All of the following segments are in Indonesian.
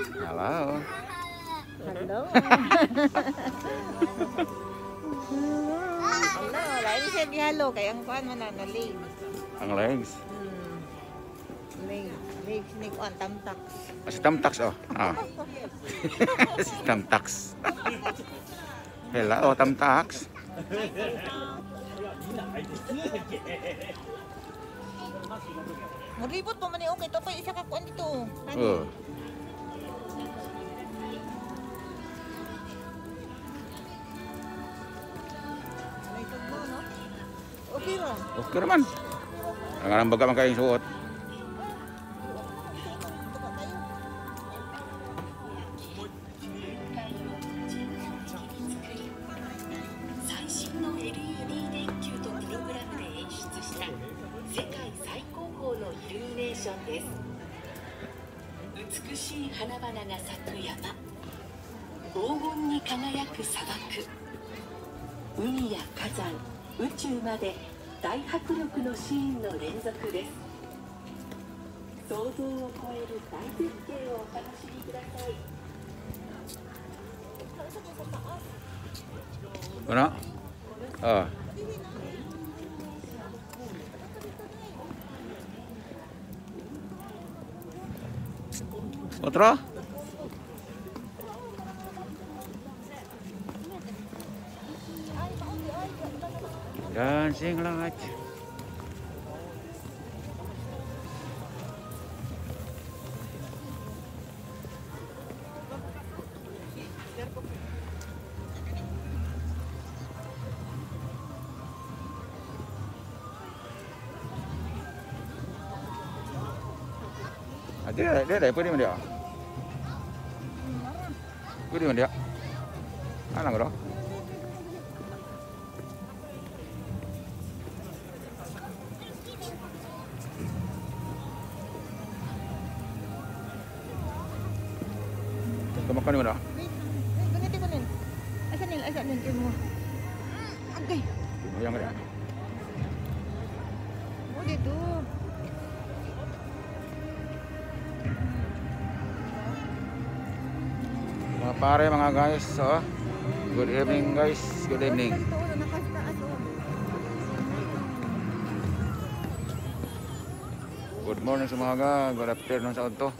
Hello. Hello. Hello, lain siya gihalo kay ang kuan man na leg. Ang legs. Hmm. Leg, leg ni kuan tamtak. Ah, Si Tamtax oh. Ah. si Tamtax. Hello, Tamtax. Muribot pa man ni okay to pa isa ka kuan dito. Oh. Okay ra. Okay naman. Ang anong baga man kayong suot. Tuka tayo. 最新の LED 電球とプログラムで演出した世界最高峰のイルミネーションです美しい花々が咲く山黄金に輝く砂漠海や火山宇宙まで 大迫力のシーンの連続です想像を超える大絶景をお楽しみください Ano? Oh. Otro? dancing light à, dia dia dia pergi mana dia? Pergi mana dia? Mana kau? Kita makan ni mana? Ganito ko nin. Asa nil, asa nil kayo mo. Okay. Yang dia. Oh, dito. Mga pare, mga guys, oh. Good evening guys. Good evening. Good morning sa mga Good afternoon sa unto.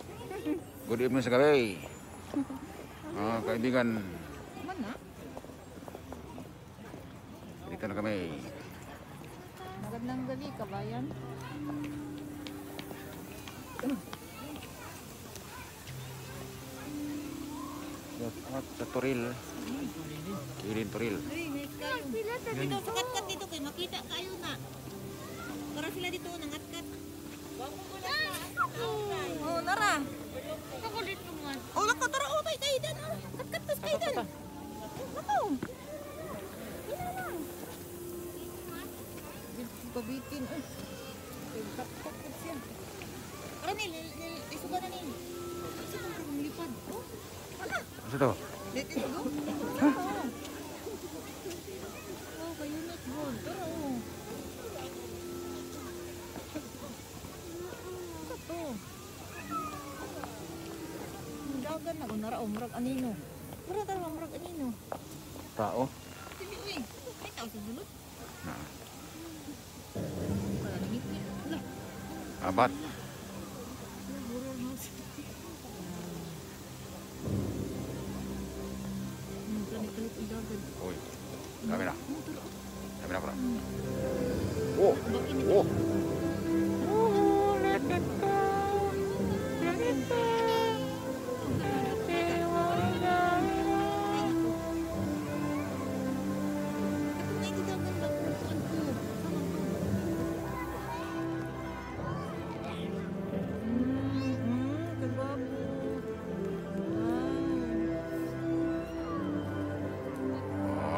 Good evening sa gabi. Ah, kaibigan, Mana? dito na kami. Magandang gabi, kabayan. At sa Toril. Irin Toril. Sila sa dito, sa katkat dito kayo, makita kayo na. Tara sila dito, nangatkat. Oh, Ay, dun. Nakaw. Pabitin. Ay. Kapkap siya. Aranil, isuga na nil. Kasi ito kung lipad. Wala. Kasi ito? Let it go. Ha? Oh, kayo not good. Pero oh. Ito. Dagan na. Unara, umrag, anino. Anino. Murag ka naman, murag anino. Tao? Eh? Ay, tao sa dulot. Abat.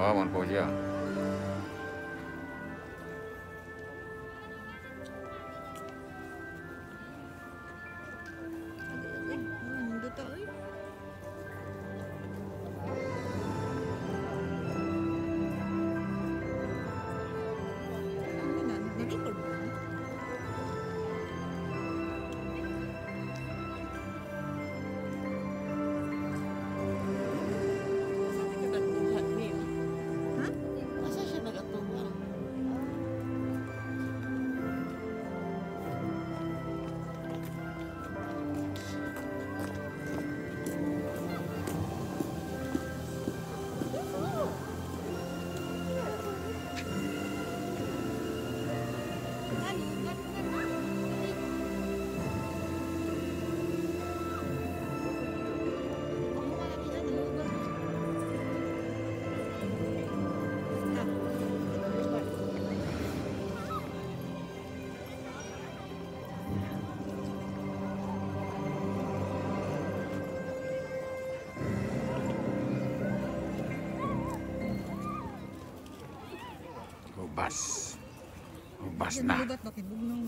我问国家。Pas Yan, na. lubat? Bugnaw